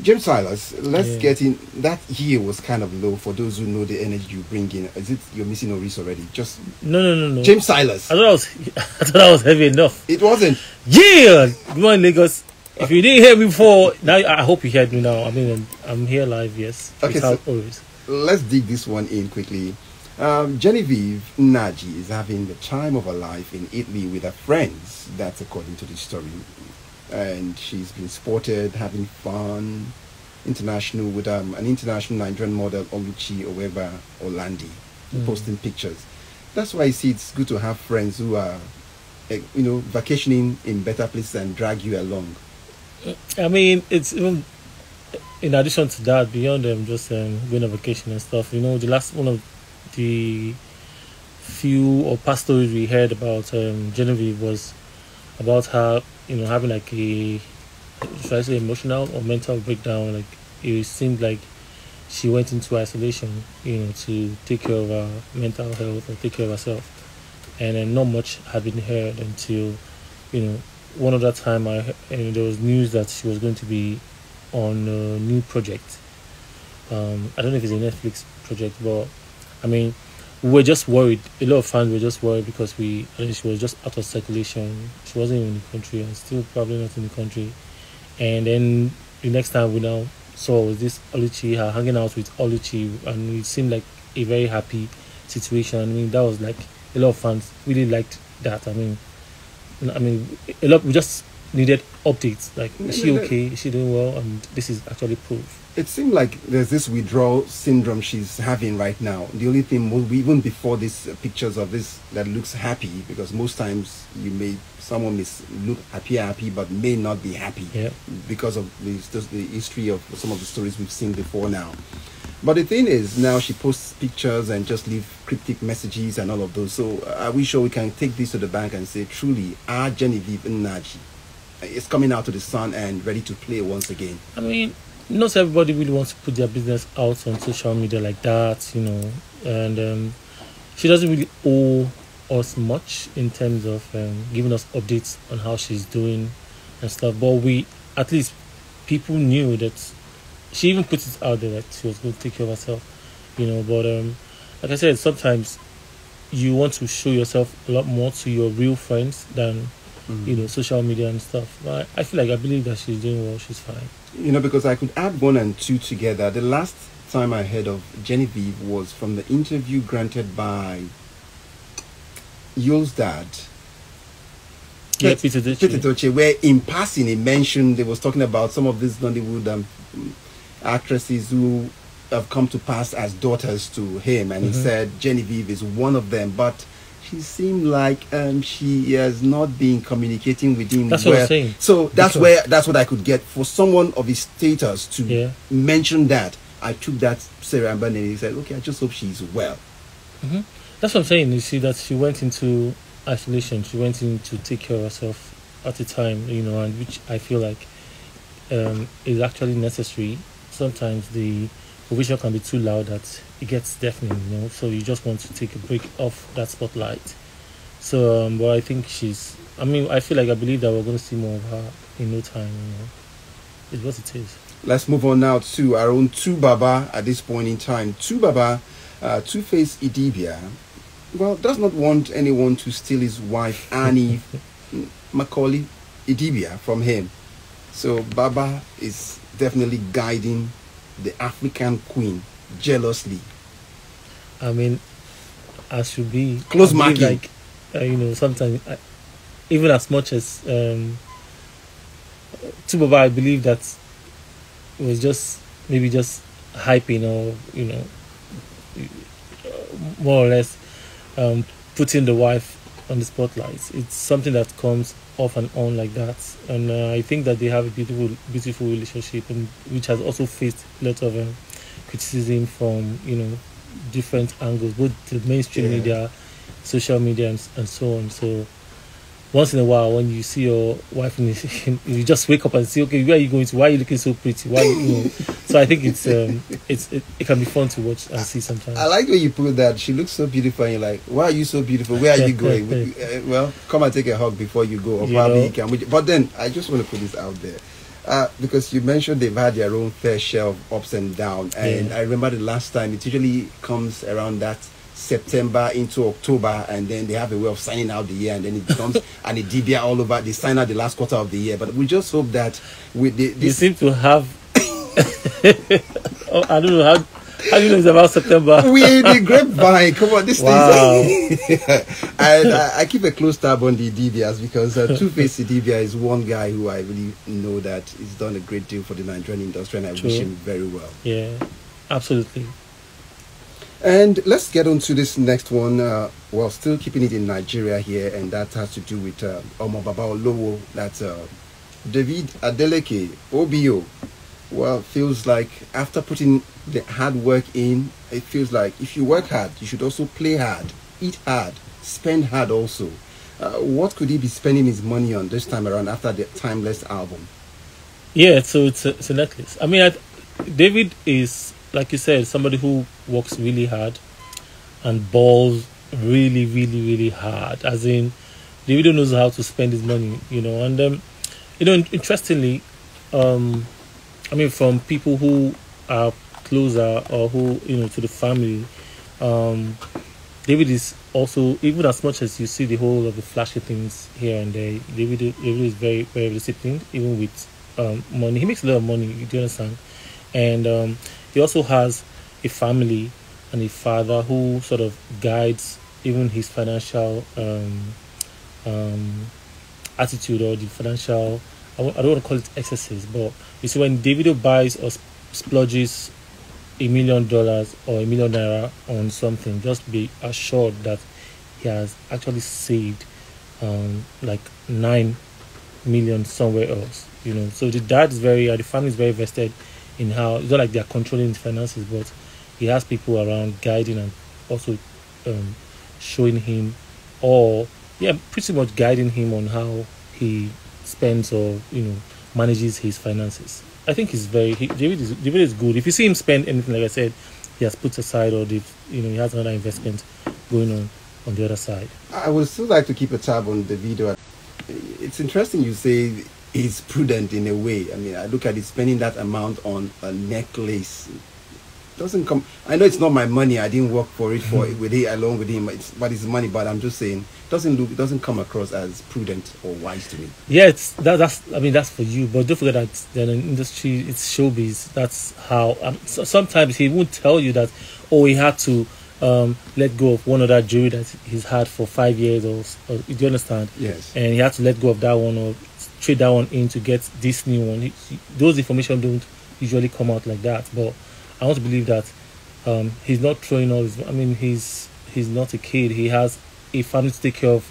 James Silas, let's Yeah. get in. That year was kind of low for those who know the energy you bring in. Is it you're missing Oris already? Just No, no, no, no. James Silas. I thought I was, I thought I was heavy enough. It wasn't. Yeah, good morning, Lagos. If you didn't hear me before, now I hope you heard me now. I mean, I'm, I'm here live, yes. Okay, without so-. Let's dig this one in quickly. Um, Genevieve Nnaji is having the time of her life in Italy with her friends. That's according to the story. And she's been spotted having fun, international with um, an international Nigerian model, Oluchi Onweagba Orlandi, Mm. posting pictures. That's why I see it's good to have friends who are, eh, you know, vacationing in better places and drag you along. I mean, it's even in addition to that, beyond um, just um, going on vacation and stuff. You know, the last one of the few or past stories we heard about um, Genevieve was about her, you know, having like a should I say emotional or mental breakdown. Like it seemed like she went into isolation, you know, to take care of her mental health or take care of herself, and then not much had been heard until, you know, one other time I and there was news that she was going to be on a new project. Um, I don't know if it's a Netflix project, but I mean, we were just worried. A lot of fans were just worried because we and she was just out of circulation. She wasn't even in the country and still probably not in the country. And then the next time we now saw was this Oluchi, her hanging out with Oluchi, and it seemed like a very happy situation. I mean, that was like a lot of fans really liked that. I mean, I mean, a lot. We just needed updates. Like, is she okay? Is she doing well? And this is actually proof. It seemed like there's this withdrawal syndrome she's having right now. The only thing, even before these pictures of this that looks happy, because most times you may someone may look happy, happy, but may not be happy Yeah. because of the, just the history of some of the stories we've seen before now. But the thing is, now she posts pictures and just leave cryptic messages and all of those. So, uh, are we sure we can take this to the bank and say, truly, our Genevieve Nnaji is coming out to the sun and ready to play once again? I mean, not everybody really wants to put their business out on social media like that, you know. And um, she doesn't really owe us much in terms of um, giving us updates on how she's doing and stuff. But we, at least, people knew that she even put it out there that she was going to take care of herself, you know. But um, like I said, sometimes you want to show yourself a lot more to your real friends than you know social media and stuff. But I, I feel like I believe that she's doing well. She's fine. You know, because I could add one and two together. The last time I heard of Genevieve was from the interview granted by Yul's dad, Yeah, Pete Edochie. Pete Edochie, where in passing he mentioned they was talking about some of these Nollywood um, actresses who have come to pass as daughters to him, and he Mhm. said Genevieve is one of them, but. She seemed like um, she has not been communicating with him That's what I'm saying. So that's Because- where that's what I could get for someone of his status to Yeah. mention that. I took that Sarah and he said, "Okay, I just hope she's well." hmm That's what I'm saying. You see that she went into isolation. She went in to take care of herself at the time, you know, and which I feel like um, is actually necessary. Sometimes the provision can be too loud that it gets deafening, you know. So you just want to take a break off that spotlight. So, um, but I think she's. I mean, I feel like I believe that we're going to see more of her in no time. You know, it's what it is. Let's move on now to our own Two Baba at this point in time. Two Baba, uh, Two Face Idibia, well, does not want anyone to steal his wife Annie Macaulay Idibia from him. So Baba is definitely guiding the African queen jealously. I mean, I should be Close marking. Like, uh, you know, sometimes I, even as much as um, 2Baba, I believe that it was just maybe just hyping or you know, uh, more or less um, putting the wife on the spotlight. It's something that comes off and on like that, and uh, I think that they have a beautiful, beautiful relationship, and which has also faced a lot of um, criticism from you know different angles, both the mainstream Yeah. media, social media, and, and so on. So once in a while, when you see your wife, in the, you just wake up and say, "Okay, where are you going to? Why are you looking so pretty? Why?" You know. so I think it's um, it's it, it can be fun to watch and see sometimes. I like the way you put that. She looks so beautiful, and you're like, "Why are you so beautiful? Where are you going?" uh, well, come and take a hug before you go, or You probably know. you can. But then, I just want to put this out there. Uh, because you mentioned they've had their own fair share of ups and downs, and. I remember the last time it usually comes around that September into October, and then they have a way of signing out the year, and then it becomes an Idibia all over. They sign out the last quarter of the year, but we just hope that with the, You seem to have. oh, I don't know how. How do you know it's about September? we the grapevine. Come on, this Wow. thing. and I, I keep a close tab on the Dibias because uh, Two Face Dibia is one guy who I really know that he's done a great deal for the Nigerian industry, and I True. wish him very well. Yeah, absolutely. And let's get on to this next one. Uh, well, still keeping it in Nigeria here, and that has to do with uh, Omo Baba Olowo. That's uh, David Adeleke, OBO. Well, feels like after putting the hard work in, it feels like if you work hard, you should also play hard, eat hard, spend hard also. Uh, what could he be spending his money on this time around after the Timeless album? Yeah, so it's a, it's a necklace. I mean, I, David is like you said, somebody who works really hard and balls really, really, really hard. As in, David knows how to spend his money, you know. And um, you know, interestingly, um, I mean, from people who are closer or who you know to the family, um, David is also even as much as you see the whole of the flashy things here and there. David, David is very, very disciplined, even with um, money. He makes a lot of money. Do you understand? And um, he also has a family and a father who sort of guides even his financial um, um, attitude or the financial. I w- I don't want to call it excesses, but you see, when Davido buys or sp- splurges a million dollars or a million naira on something, just be assured that he has actually saved um, like nine million somewhere else. You know, so the dad is very, uh, the family is very vested in how it's not like they are controlling finances, but he has people around guiding and also um, showing him, or yeah, pretty much guiding him on how he spends or you know manages his finances. I think he's very he, David is David is good. If you see him spend anything, like I said, he has put aside or the you know he has another investment going on on the other side. I would still like to keep a tab on the video. It's interesting you say he's prudent in a way. I mean, I look at it spending that amount on a necklace. Doesn't come. I know it's not my money. I didn't work for it for with it along with him. It's, but it's money. But I'm just saying, doesn't look. It doesn't come across as prudent or wise to me. Yeah, it's that, that's I mean that's for you, but don't forget that then in industry it's showbiz. That's how um, so, sometimes he won't tell you that oh he had to um, let go of one of that jewelry that he's had for five years or, or do you understand? Yes. And he had to let go of that one or trade that one in to get this new one. Those information don't usually come out like that, but I want to believe that um, he's not throwing all his. I mean, he's he's not a kid. He has a family to take care of,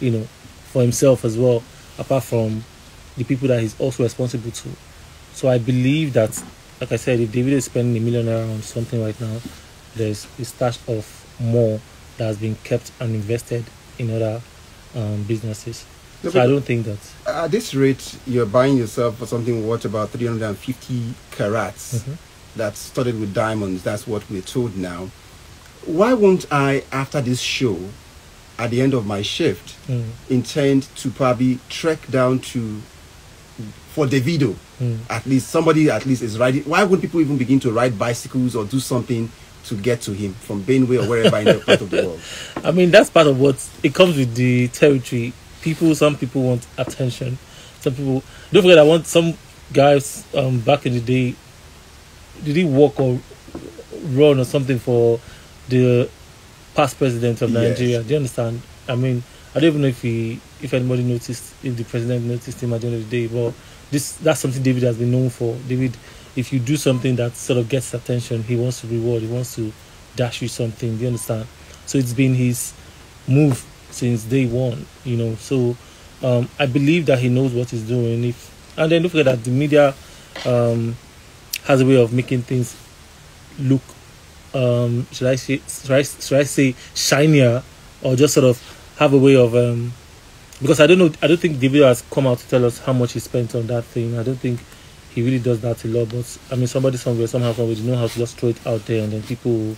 you know, for himself as well. Apart from the people that he's also responsible to. So I believe that, like I said, if David is spending a million on something right now, there's a stash of more that has been kept and invested in other um, businesses. No, so I don't think that. At this rate, you're buying yourself for something worth about 350 carats. Mhm. That's studded with diamonds. That's what we're told now. Why won't I, after this show, at the end of my shift, Mm, intend to probably trek down to for Davido? mm. At least somebody at least is riding. Why would people even begin to ride bicycles or do something to get to him from Benway or wherever in the part of the world? I mean, that's part of what it comes with the territory. People, some people want attention. Some people don't forget. I want some guys um, back in the day. Did he walk or run or something for the past president of Yes. Nigeria? Do you understand? I mean, I don't even know if he, if anybody noticed, if the president noticed him at the end of the day. But this, that's something David has been known for. David, if you do something that sort of gets attention, he wants to reward. He wants to dash you something. Do you understand? So it's been his move since day one. You know, so um, I believe that he knows what he's doing. If and then don't forget that the media um, has a way of making things look um should I say should I, should I say shinier or just sort of have a way of um because I don't know I don't think David has come out to tell us how much he spent on that thing. I don't think he really does that a lot but I mean somebody somewhere somehow somewhere they know how to just throw it out there and then people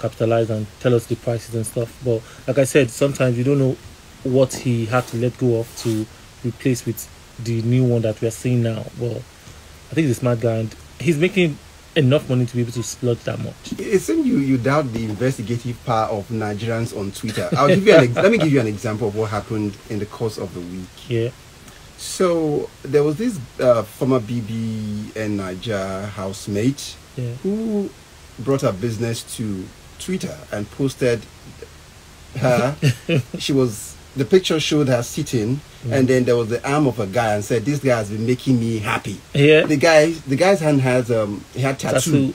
capitalize and tell us the prices and stuff. But like I said, sometimes you don't know what he had to let go of to replace with the new one that we are seeing now. Well I think he's a smart guy, and he's making enough money to be able to splurge that much. It seems you, you doubt the investigative power of Nigerians on Twitter. I'll give you an let me give you an example of what happened in the course of the week. Yeah. So there was this uh, former BBNaija housemate Yeah. who brought her business to Twitter and posted her. she was the picture showed her sitting, and then there was the arm of a guy and said, "This guy has been making me happy." Yeah. The guy, the guy's hand has um, he had tattoo.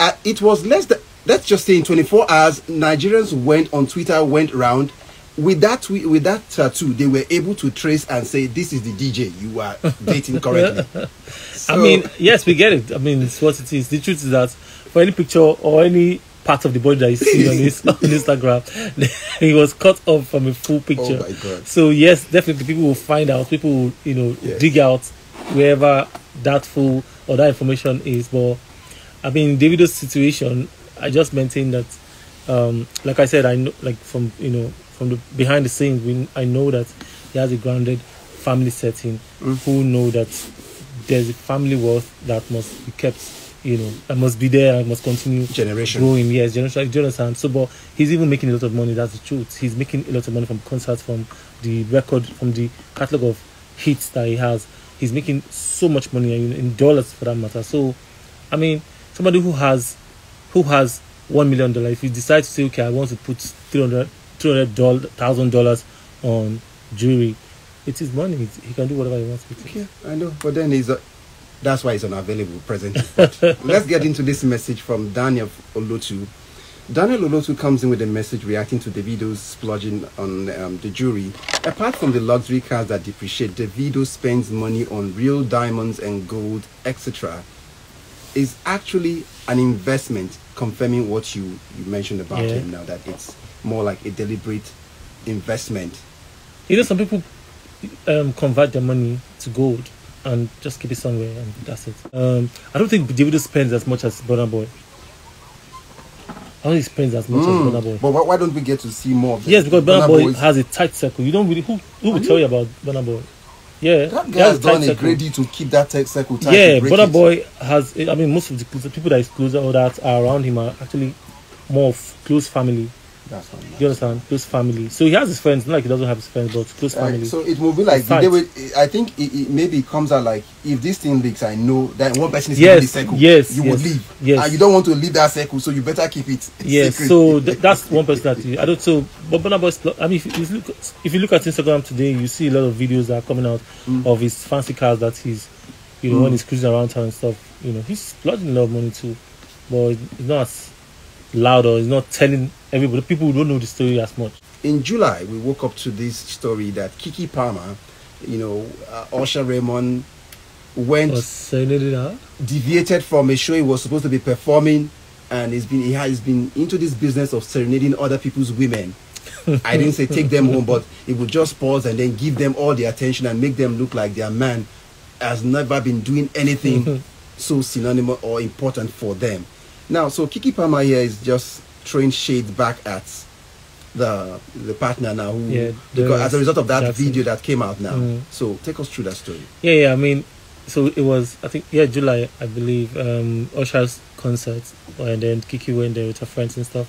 Uh, it was less than let's just say in 24 hours, Nigerians went on Twitter, went around. With that with that tattoo, they were able to trace and say, "This is the DJ you are dating currently." I mean, yes, we get it. I mean, it's what it is. The truth is that for any picture or any part of the body that you see on, his, on Instagram, he was cut off from a full picture. Oh. So yes, definitely people will find out. People will, you know, Yes. dig out wherever that full or that information is. But I mean, Davido's situation, I just maintain that, um, like I said, I know, like from you know, from the behind the scenes, we, I know that he has a grounded family setting. Who know that there's a family wealth that must be kept, you know, I must be there I must continue Generation. growing. Yes, generation. Do you understand? So, but he's even making a lot of money. That's the truth. He's making a lot of money from concerts, from the record, from the catalog of hits that he has. He's making so much money in, in dollars for that matter. So, I mean, somebody who has, who has one million dollars, if you decide to say, okay, I want to put three hundred, three hundred thousand dollars on jewelry, it is his money. It's- He can do whatever he wants with it. Yeah, I know. But then he's uh, that's why it's unavailable presently. But let's get into this message from Daniel Olotu. Daniel Olotu comes in with a message reacting to Davido's splurging on um, the jewelry. Apart from the luxury cars that depreciate, Davido spends money on real diamonds and gold, etc. Is actually an investment, confirming what you, you mentioned about Yeah. him now, that it's more like a deliberate investment. You know, some people um, convert their money to gold and just keep it somewhere, and that's it. Um, I don't think Davido spends as much as Burna Boy. I don't think he spends as much as Burna Boy. But why, why don't we get to see more of Yes, because Burna Boy Boy's- has a tight circle. You don't really who who will tell you about Burna Boy? Yeah, That guy has has done a great deal to keep that tight circle tight. Yeah, Burna. Boy has. I mean, most of the, the people that is closer or that are around him are actually more of close family. That's fine. You understand? Close family. So he has his friends. Not like he doesn't have his friends, but close Uh, family. so it will be like they will, I think it, it maybe it comes out like if this thing leaks, I know that one person is Yes, in the circle. yes, you yes, will leave. yes. and you don't want to leave that circle, so you better keep it. Yes, secret. so th- that's one person that you, I don't. So, but Burna Boy, I mean, if you, look, if you look at Instagram today, you see a lot of videos that are coming out Mm. of his fancy cars that he's, you know, when he's cruising around town and stuff. You know, he's splurging a lot of money too, but it's not loud or he's not telling everybody. People don't know the story as much. in July, we woke up to this story that Keke Palmer, you know, uh, Usher Raymond went Was saying it out. deviated from a show he was supposed to be performing and he's been he has been into this business of serenading other people's women i didn't say take them home but he would just pause and then give them all the attention and make them look like their man has never been doing anything so synonymous or important for them now so keke palmer here is just throwing shade back at the the partner now who Yeah, because as a result of that Jackson. video that came out now Mm. so take us through that story Yeah, yeah. I mean, so it was. I think yeah, July. I believe um, Usher's concert, and then Keke went there with her friends and stuff.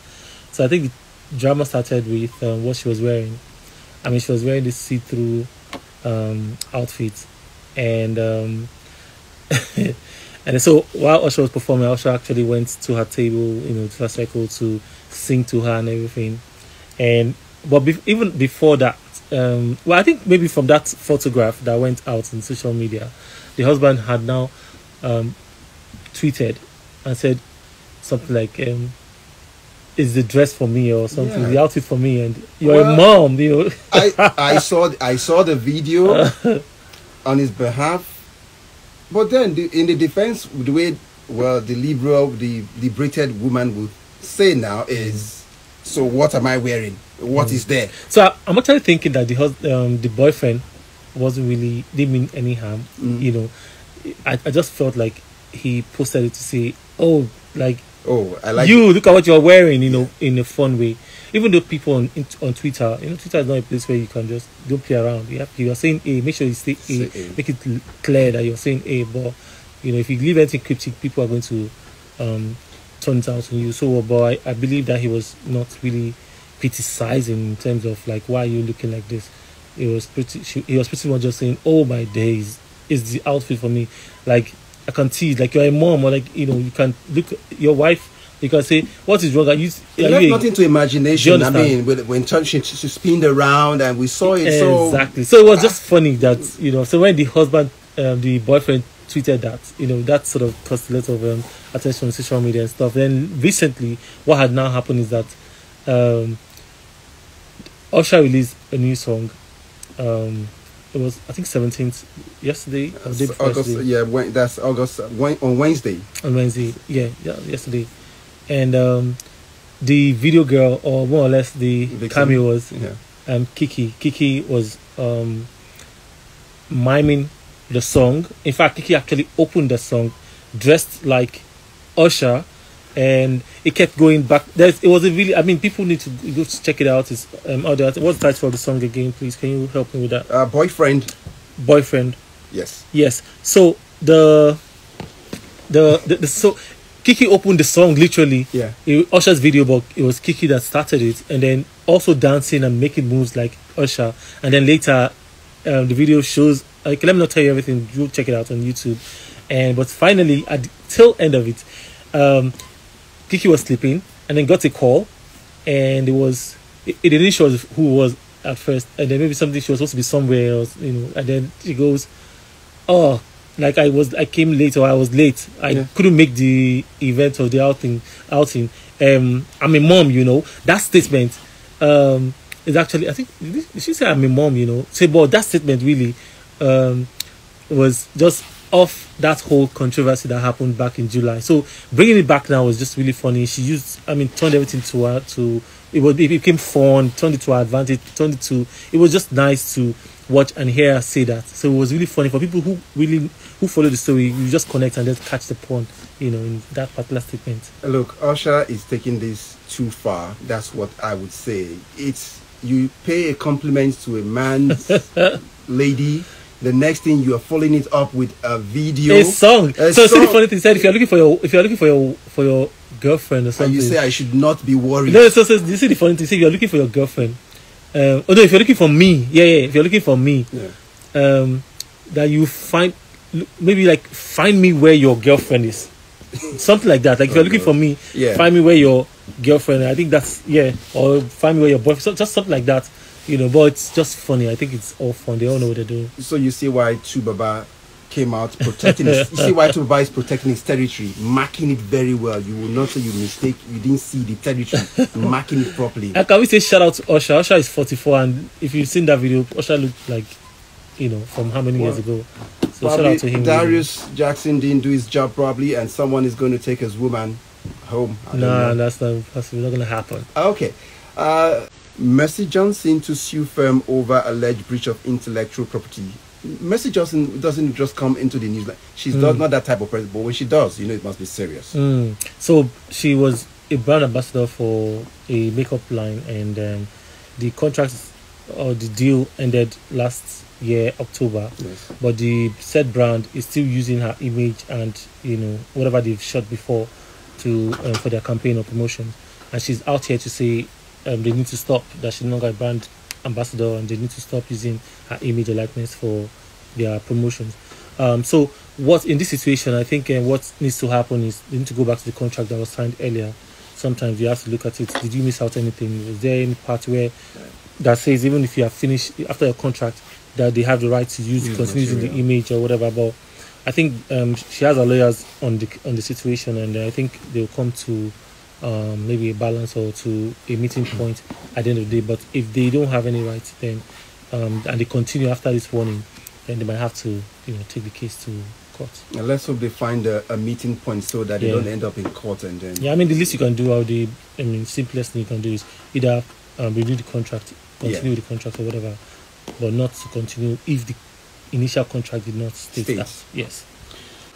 So I think the drama started with um, what she was wearing. I mean, she was wearing this see-through um, outfit, and um, and so while Usher was performing, Usher actually went to her table, you know, to her circle to sing to her and everything. And but be- even before that, um, well, I think maybe from that photograph that went out in social media, the husband had now um, tweeted and said something like, um, "Is the dress for me or something? Yeah. The outfit for me?" And you're a mom, you know. I I saw I saw the video on his behalf, but then the, in the defense, the way well the liberal, the liberated woman would say now is, so what am I wearing? What is there? So I, I'm actually thinking that the hus- um, the boyfriend wasn't really didn't mean any harm. Mm. You know, I, I just felt like he posted it to say, "Oh, like, Oh, I like you look at what you're wearing," you know, in a fun way. Even though people on in, on Twitter, you know, Twitter is not a place where you can just don't play around. You have, you are saying A, make sure you say A, Say A. make it clear that you're saying A, but You know, if you leave anything cryptic, people are going to um, turn it out on you. So, but I, I believe that he was not really criticizing in terms of like, why are you looking like this? It was pretty. She, he was pretty much just saying, "Oh my days, is the outfit for me?" Like I can see, like you're a mom, or like you know, you can look your wife. You can say, "What is wrong?" Are you? Are left a- nothing to imagination. I mean, when, when she, she spinned around and we saw it, so exactly. So it was just funny that you know. So when the husband, um, the boyfriend tweeted that, you know, that sort of caused a lot of um, attention on social media and stuff. Then recently, what had now happened is that um, Usher released a new song. Um, it was I think seventeenth yesterday or the day August, yeah, when, that's August on Wednesday. on Wednesday. Yeah, yeah, yesterday, and um, the video girl or more or less the Victim. cameo was Yeah, um, Keke. Keke was um, miming the song. In fact, Keke actually opened the song dressed like Usher, and it kept going back. There's, it was a really. I mean, people need to go to check it out. It's um, out there. What's the title of the song again, please? Can you help me with that? uh, boyfriend. Boyfriend. Yes, Yes. So the the the, the so Keke opened the song literally. yeah. It, Usher's video, but it was Keke that started it, and then also dancing and making moves like Usher. And then later, um, the video shows. Like, let me not tell you everything. You check it out on YouTube. And but finally, at the tail end of it, um, Keke was sleeping, and then got a call, and it was it, it didn't show who was at first, and then maybe something she was supposed to be somewhere else, you know. And then she goes, "Oh, like I was, I came late or I was late. I Yeah. couldn't make the event or the outing. Outing. Um, I'm a mom, you know. That statement, um, is actually I think she said I'm a mom, you know. Say, but that statement really, um, was just off that whole controversy that happened back in July. So bringing it back now was just really funny. She used, I mean, turned everything to her to it was it became fun, turned it to her advantage, turned it to it was just nice to watch and hear her say that. So it was really funny for people who really who follow the story. You just connect and just catch the point, you know, in that particular statement. Look, Usher is taking this too far. That's what I would say. It's you pay a compliment to a man's lady. The next thing you are following it up with a video. A song. A so see the funny thing. Said if you're looking for your if you're looking for your for your girlfriend or and something, you say I should not be worried. No, so, so you see the funny thing. Say you're looking for your girlfriend. Um, although if you're looking for me, yeah, yeah. If you're looking for me, Yeah. um, that you find maybe like find me where your girlfriend is, something like that. Like if Oh, you're looking for me, Yeah. find me where your girlfriend. I think that's yeah, or find me where your boyfriend. So, just something like that, you know. But it's just funny. I think it's all fun. They all know what they're doing. So you see why 2Baba came out protecting his, you see why 2Baba is protecting his territory, marking it very well. You will not say you mistake you didn't see the territory, marking it properly. And can we say shout out to Usher? Usher is 44, and if you've seen that video, Usher looked like, you know, from how many years ago. So shout out to him. Darius Jackson didn't do his job properly, and someone is going to take his woman home. I Nah, that's not possible. Not gonna happen. Okay. Uh, Mercy Johnson to sue firm over alleged breach of intellectual property. Mercy Johnson doesn't just come into the news. Like, she's not, Mm. not that type of person, but when she does, you know it must be serious. Mm. So she was a brand ambassador for a makeup line, and um, the contract or the deal ended last year October. Yes. But the said brand is still using her image and you know whatever they've shot before to um, for their campaign or promotion, and she's out here to say um, they need to stop that she's not a brand ambassador and they need to stop using her image or likeness for their promotions. Um, so what in this situation, I think uh, what needs to happen is they need to go back to the contract that was signed earlier. Sometimes you have to look at it. Did you miss out anything? Was there any part where that says even if you have finished after your contract that they have the right to use Use continue using the image or whatever? But I think um, she has her lawyers on the on the situation, and I think they'll come to um, maybe a balance or to a meeting point at the end of the day. But if they don't have any rights, then um, and they continue after this warning, then they might have to you know take the case to court. And let's hope they find a, a meeting point so that they Yeah. don't end up in court and then. Yeah, I mean the least you can do, or the I mean simplest thing you can do is either um, renew the contract, continue Yeah. the contract or whatever, but not to continue if the initial contract did not state States. that. Yes.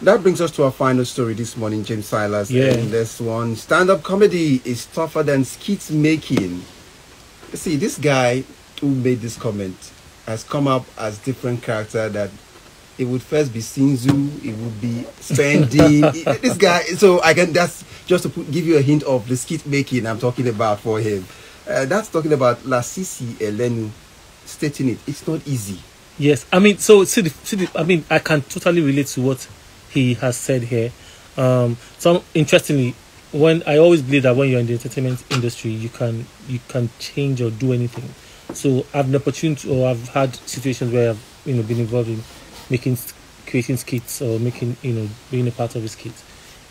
That brings us to our final story this morning, James Silas. Yeah. And this one stand up comedy is tougher than skit making. You see, this guy who made this comment has come up as different character that it would first be Sinzu, it would be spending. this guy, so I can that's just to put, give you a hint of the skit making I'm talking about for him. Uh, that's talking about Lasisi Elenu stating it. It's not easy. Yes, I mean, so see, the, see the, I mean, I can totally relate to what he has said here. Um, so interestingly, when I always believe that when you're in the entertainment industry, you can you can change or do anything. So I've an opportunity, or I've had situations where I've you know been involved in making creating skits or making you know being a part of a skit,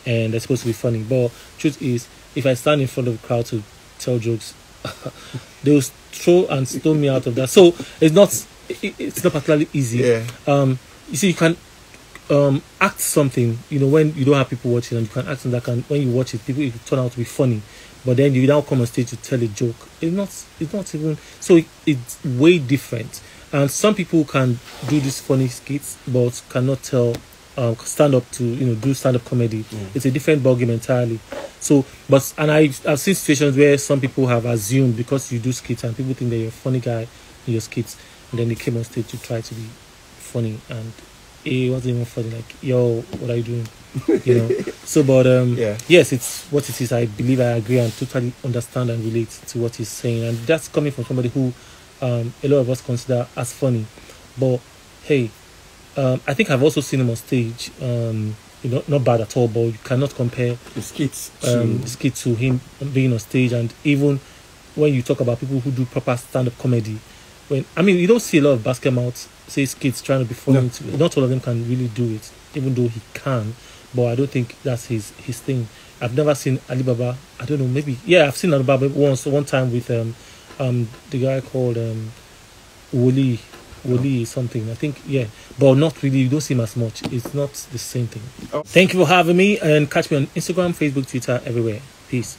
and they're supposed to be funny. But truth is, if I stand in front of a crowd to tell jokes, they'll throw and stone me out of that. So it's not it, it's not particularly easy. Yeah. Um, you see, you can um, act something, you know, when you don't have people watching, and you can act something that can, when you watch it, people it turn out to be funny, but then you now come on stage to tell a joke. It's not, it's not even so. It, it's way different, and some people can do these funny skits, but cannot tell, um, stand up to, you know, do stand up comedy. Mm. It's a different ballgame entirely. So, but and I, I've seen situations where some people have assumed because you do skits and people think that you're a funny guy in your skits, and then they came on stage to try to be funny and it wasn't even funny. Like, yo, what are you doing? You know. so, but um, Yeah. yes, it's what it is. I believe I agree and totally understand and relate to what he's saying, and that's coming from somebody who um, a lot of us consider as funny. But hey, um, I think I've also seen him on stage. Um, you know, not bad at all, but you cannot compare The skits to um, the skit to him being on stage, and even when you talk about people who do proper stand-up comedy, when I mean, you don't see a lot of Basketmouths say kids trying to be funny. No. to- Not all of them can really do it, even though he can. But I don't think that's his his thing. I've never seen Alibaba. I don't know. Maybe yeah, I've seen Alibaba once. One time with um um the guy called um Woli Woli something. I think yeah, but not really. You don't see him as much. It's not the same thing. Oh. Thank you for having me, and catch me on Instagram, Facebook, Twitter, everywhere. Peace.